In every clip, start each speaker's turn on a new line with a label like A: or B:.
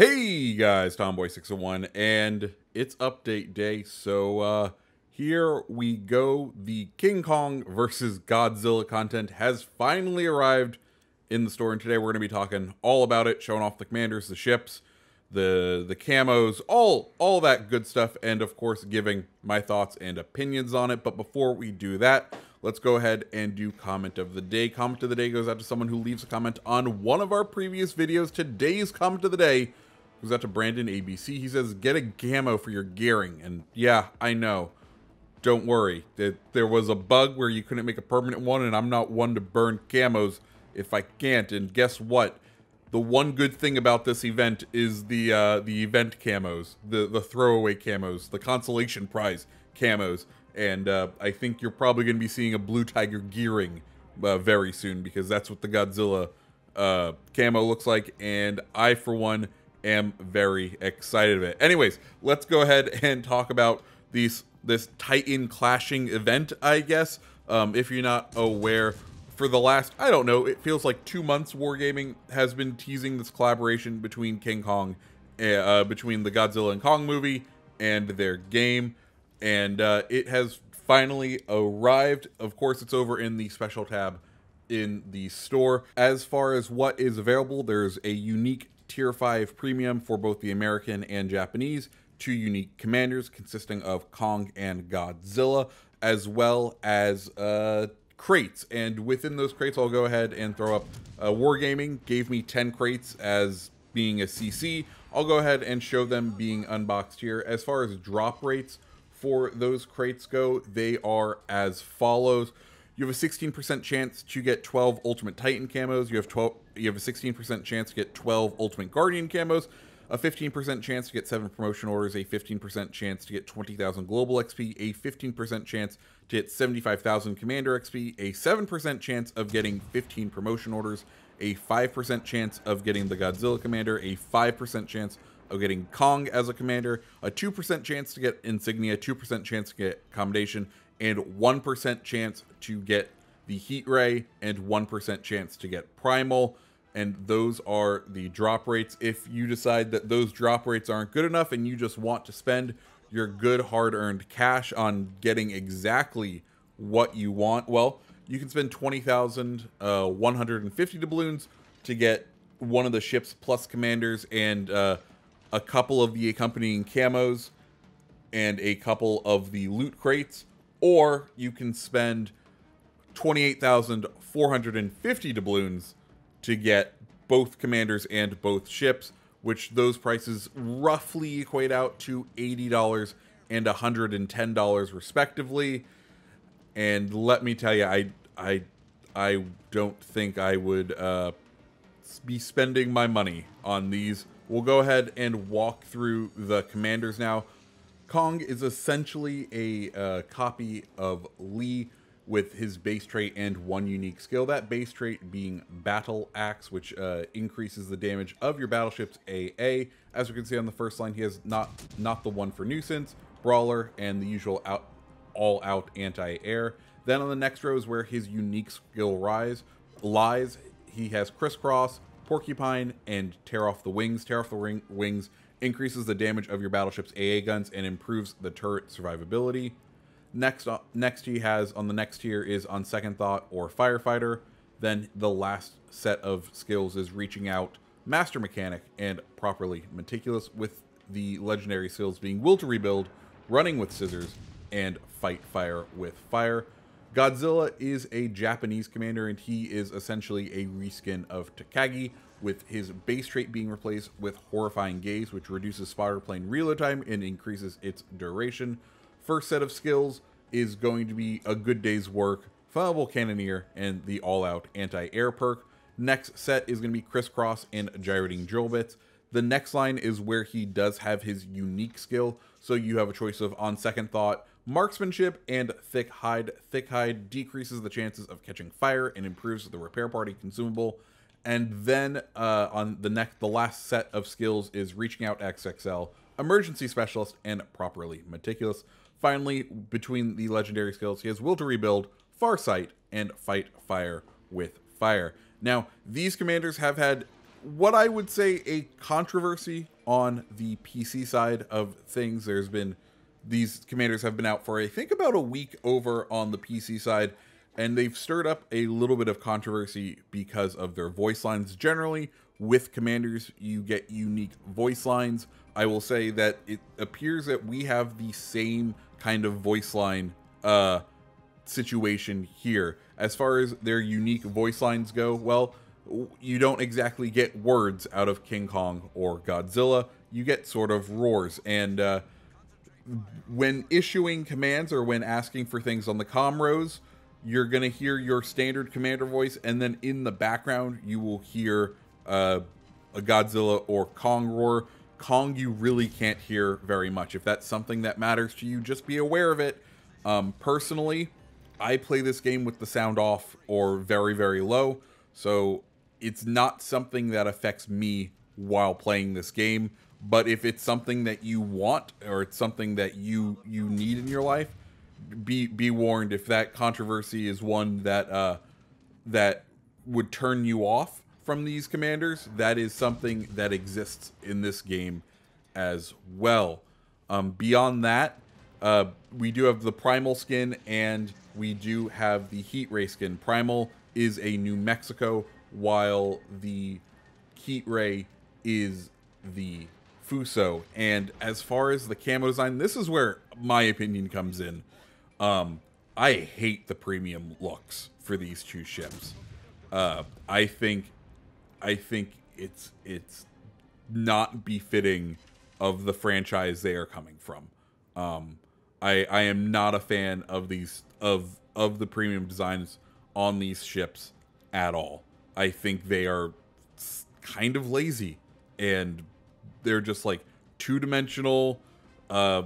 A: Hey guys, Tommyboy601, and it's update day. So uh here we go. The King Kong versus Godzilla content has finally arrived in the store, and today we're going to be talking all about it, showing off the commanders, the ships, the the camos, all all that good stuff, and of course giving my thoughts and opinions on it. But before we do that, let's go ahead and do comment of the day. Comment of the day goes out to someone who leaves a comment on one of our previous videos. Today's comment of the day goes out to Brandon ABC. He says, "Get a camo for your gearing," and yeah, I know. Don't worry. There was a bug where you couldn't make a permanent one, and I'm not one to burn camos if I can't. And guess what? the one good thing about this event is the uh, the event camos, the the throwaway camos, the consolation prize camos, and uh, I think you're probably going to be seeing a blue tiger gearing uh, very soon because that's what the Godzilla uh, camo looks like, and I for one am very excited of it. Anyways, let's go ahead and talk about these this Titan clashing event. I guess um, if you're not aware for the last, I don't know, it feels like two months, Wargaming has been teasing this collaboration between King Kong, eh, uh, between the Godzilla and Kong movie and their game. And uh, it has finally arrived. Of course, it's over in the special tab in the store. As far as what is available, there's a unique Tier 5 premium for both the American and Japanese, two unique commanders consisting of Kong and Godzilla, as well as uh, crates, and within those crates, I'll go ahead and throw up uh, Wargaming gave me 10 crates as being a CC. I'll go ahead and show them being unboxed here. As far as drop rates for those crates go, they are as follows. You have a 16% chance to get 12 Ultimate Titan camos. You have 12. You have a 16% chance to get 12 Ultimate Guardian camos a 15% chance to get 7 promotion orders, a 15% chance to get 20,000 global XP, a 15% chance to get 75,000 commander XP, a 7% chance of getting 15 promotion orders, a 5% chance of getting the Godzilla commander, a 5% chance of getting Kong as a commander, a 2% chance to get insignia, 2% chance to get commendation, and 1% chance to get the heat ray, and 1% chance to get primal and those are the drop rates. If you decide that those drop rates aren't good enough and you just want to spend your good hard earned cash on getting exactly what you want, well, you can spend 20,150 uh, doubloons to get one of the ships plus commanders and uh, a couple of the accompanying camos and a couple of the loot crates, or you can spend 28,450 doubloons to get both commanders and both ships, which those prices roughly equate out to $80 and $110 respectively. And let me tell you, I I I don't think I would uh, be spending my money on these. We'll go ahead and walk through the commanders now. Kong is essentially a uh, copy of Lee with his base trait and one unique skill. That base trait being Battle Axe, which uh, increases the damage of your battleship's AA. As we can see on the first line, he has not not the one for Nuisance, Brawler, and the usual out all-out anti-air. Then on the next row is where his unique skill rise lies. He has Crisscross, Porcupine, and Tear Off the Wings. Tear Off the ring, Wings increases the damage of your battleship's AA guns and improves the turret survivability. Next, uh, next he has on the next tier is on second thought or firefighter. Then the last set of skills is reaching out, master mechanic, and properly meticulous. With the legendary skills being will to rebuild, running with scissors, and fight fire with fire. Godzilla is a Japanese commander, and he is essentially a reskin of Takagi, with his base trait being replaced with Horrifying Gaze, which reduces spotter plane reload time and increases its duration. First set of skills is going to be a good day's work, Flammable Cannoneer, and the all-out anti-air perk. Next set is going to be Crisscross and Gyrating Drill Bits. The next line is where he does have his unique skill, so you have a choice of On Second Thought, Marksmanship, and Thick Hide. Thick Hide decreases the chances of catching fire and improves the repair party consumable. And then uh, on the next, the last set of skills is Reaching Out XXL, Emergency Specialist, and Properly Meticulous. Finally, between the legendary skills, he has Will to Rebuild, Farsight, and Fight Fire with Fire. Now, these commanders have had what I would say a controversy on the PC side of things. There's been these commanders have been out for I think about a week over on the PC side, and they've stirred up a little bit of controversy because of their voice lines. Generally, with commanders, you get unique voice lines. I will say that it appears that we have the same kind of voice line uh, situation here. As far as their unique voice lines go, well, you don't exactly get words out of King Kong or Godzilla. You get sort of roars. And uh, when issuing commands or when asking for things on the comros, you're going to hear your standard commander voice. And then in the background, you will hear uh, a Godzilla or Kong roar. Kong, you really can't hear very much. If that's something that matters to you, just be aware of it. Um, personally, I play this game with the sound off or very, very low. So it's not something that affects me while playing this game but if it's something that you want or it's something that you you need in your life be be warned if that controversy is one that uh that would turn you off from these commanders that is something that exists in this game as well um beyond that uh we do have the primal skin and we do have the heat ray skin primal is a new mexico while the heat ray is the Fuso. And as far as the camo design, this is where my opinion comes in. Um, I hate the premium looks for these two ships. Uh, I think, I think it's it's not befitting of the franchise they are coming from. Um, I I am not a fan of these of of the premium designs on these ships at all. I think they are kind of lazy and they're just like two dimensional uh,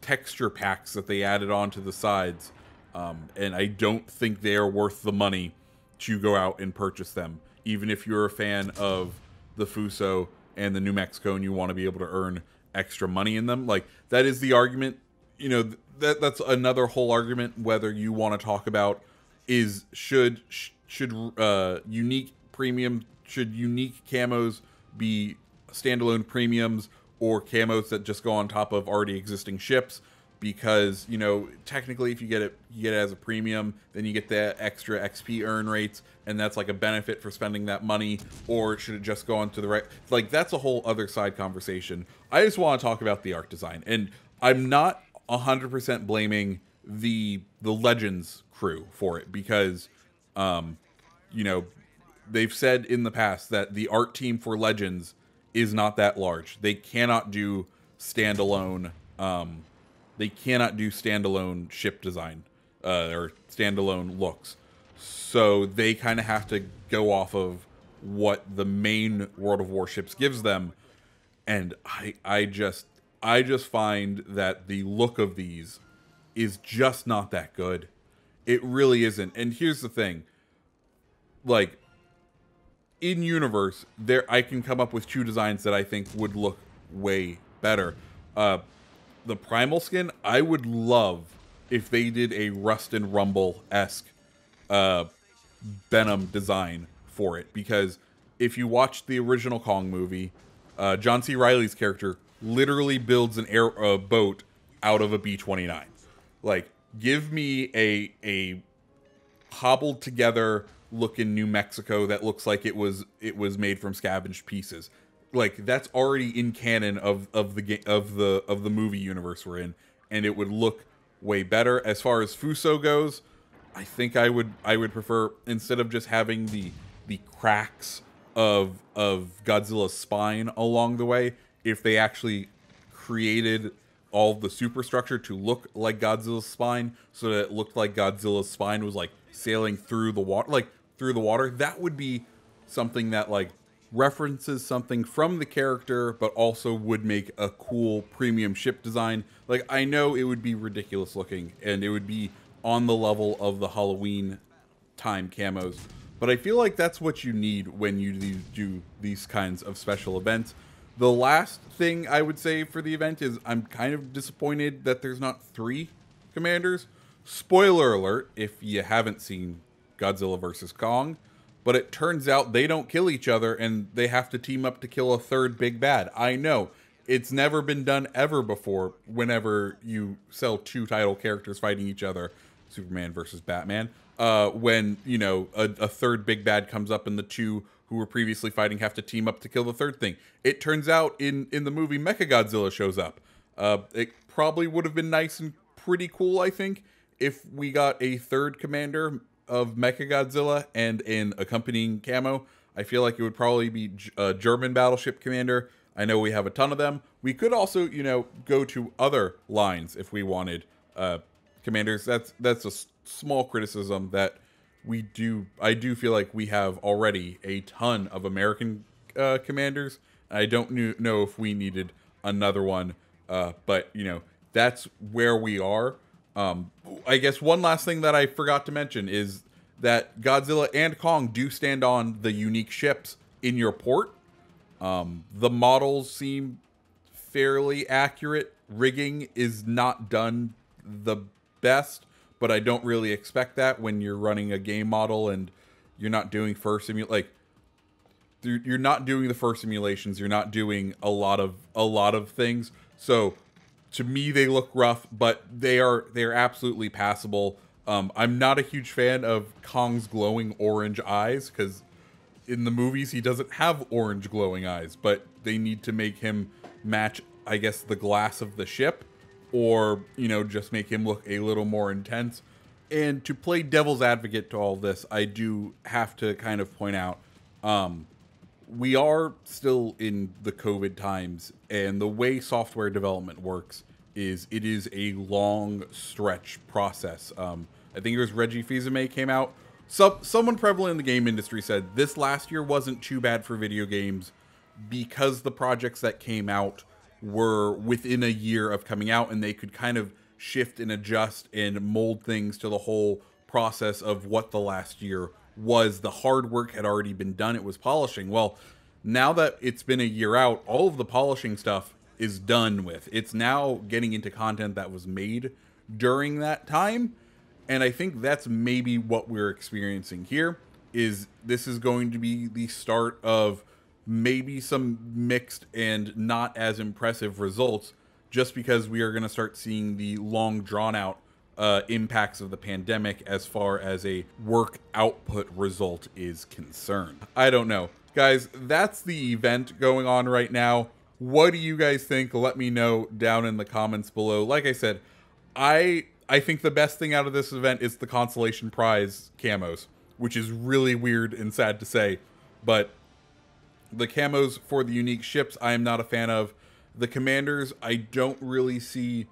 A: texture packs that they added onto the sides. Um, and I don't think they are worth the money to go out and purchase them. Even if you're a fan of the Fuso and the New Mexico and you want to be able to earn extra money in them, like that is the argument. You know that that's another whole argument. Whether you want to talk about is should should uh, unique premium should unique camos be standalone premiums or camos that just go on top of already existing ships because you know technically if you get it you get it as a premium then you get the extra xp earn rates and that's like a benefit for spending that money or should it just go on to the right? Like that's a whole other side conversation. I just want to talk about the art design and i'm not 100% blaming the the legends crew for it because um you know they've said in the past that the art team for legends is not that large. They cannot do standalone. Um, they cannot do standalone ship design uh, or standalone looks. So they kind of have to go off of what the main World of Warships gives them, and I I just I just find that the look of these is just not that good. It really isn't. And here's the thing. Like in universe, there I can come up with two designs that I think would look way better. Uh, the primal skin, I would love if they did a Rust and Rumble esque uh, Venom design for it because if you watch the original Kong movie, uh, John C. Reilly's character literally builds an air uh, boat out of a B twenty nine. Like, give me a a hobbled together look in New Mexico that looks like it was it was made from scavenged pieces. Like that's already in canon of of the game of the of the movie universe we're in, and it would look way better. As far as Fuso goes, I think I would I would prefer instead of just having the the cracks of of Godzilla's spine along the way, if they actually created all the superstructure to look like Godzilla's spine, so that it looked like Godzilla's spine was like sailing through the water. Like through the water, that would be something that like references something from the character, but also would make a cool premium ship design. Like I know it would be ridiculous looking, and it would be on the level of the Halloween time camos. But I feel like that's what you need when you do these kinds of special events. The last thing I would say for the event is I'm kind of disappointed that there's not three commanders. Spoiler alert if you haven't seen Godzilla vs. Kong. but it turns out they don't kill each other and they have to team up to kill a third big bad. I know. It's never been done ever before whenever you sell two title characters fighting each other, Superman versus Batman. Uh, when, you know, a, a third big bad comes up and the two who were previously fighting have to team up to kill the third thing. It turns out in in the movie Mechagodzilla shows up. Uh, it probably would have been nice and pretty cool, I think, if we got a third commander of Mechagodzilla and an accompanying camo. I feel like it would probably be a German battleship commander. I know we have a ton of them. We could also, you know, go to other lines if we wanted uh, commanders. That's that's a small criticism that we do I do feel like we have already a ton of American uh, commanders. I don't knew, know if we needed another one, uh, but you know that's where we are. Um, I guess one last thing that I forgot to mention is that Godzilla and Kong do stand on the unique ships in your port. Um, the models seem fairly accurate. Rigging is not done the best, but I don't really expect that when you're running a game model and you're not doing first simu like you're not doing the first simulations. You're not doing a lot of a lot of things. So to me, they look rough, but they are they are absolutely passable. Um, I'm not a huge fan of Kong's glowing orange eyes because in the movies he doesn't have orange glowing eyes, but they need to make him match, I guess, the glass of the ship or, you know, just make him look a little more intense. And to play devil's advocate to all this, I do have to kind of point out um, we are still in the COVID times, and the way software development works is it is a long stretch process. Um, I think it was Reggie Fils-Aimé came out. So, someone prevalent in the game industry said this last year wasn't too bad for video games because the projects that came out were within a year of coming out and they could kind of shift and adjust and mold things to the whole process of what the last year was. The hard work had already been done, it was polishing. Well, now that it's been a year out, all of the polishing stuff is done with. It's now getting into content that was made during that time. And I think that's maybe what we're experiencing here is this is going to be the start of maybe some mixed and not as impressive results just because we are going to start seeing the long drawn out uh, impacts of the pandemic as far as a work output result is concerned. I don't know. Guys, that's the event going on right now. What do you guys think? Let me know down in the comments below. Like I said, I I think the best thing out of this event is the consolation prize camos, which is really weird and sad to say, but the camos for the unique ships, I am not a fan of. The commanders, I don't really see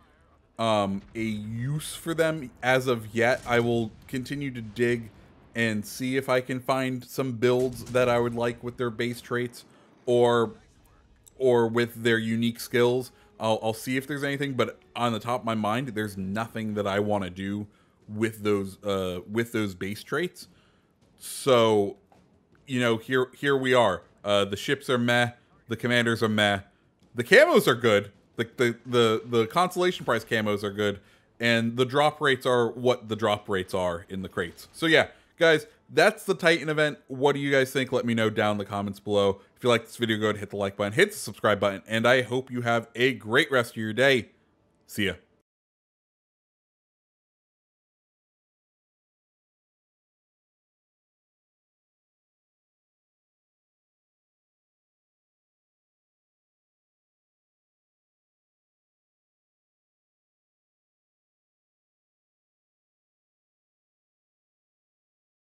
A: um, a use for them as of yet. I will continue to dig and see if I can find some builds that I would like with their base traits or or with their unique skills. I'll, I'll see if there's anything, but on the top of my mind, there's nothing that I want to do with those uh, with those base traits. So, you know, here here we are. Uh, the ships are meh. The commanders are meh. The camos are good. The, the, the, the consolation prize camos are good. And the drop rates are what the drop rates are in the crates. So yeah, guys, that's the Titan event. What do you guys think? Let me know down in the comments below. If you like this video, go ahead and hit the like button, hit the subscribe button, and I hope you have a great rest of your day. See ya.